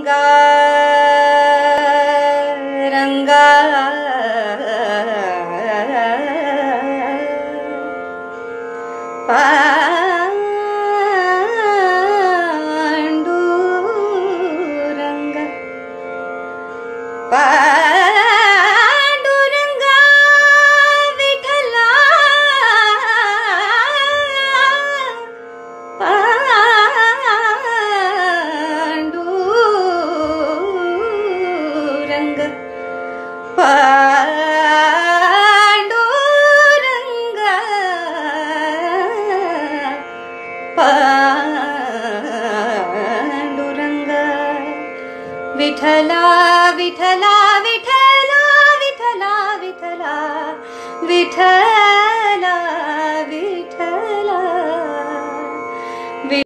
Ranga Panduranga Panduranga Panduranga Vitthala Vitthala Vitthala Vitthala Vitthala Vitthala